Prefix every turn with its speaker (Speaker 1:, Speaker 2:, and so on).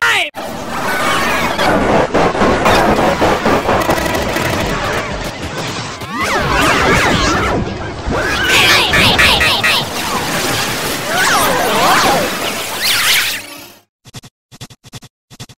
Speaker 1: time! time!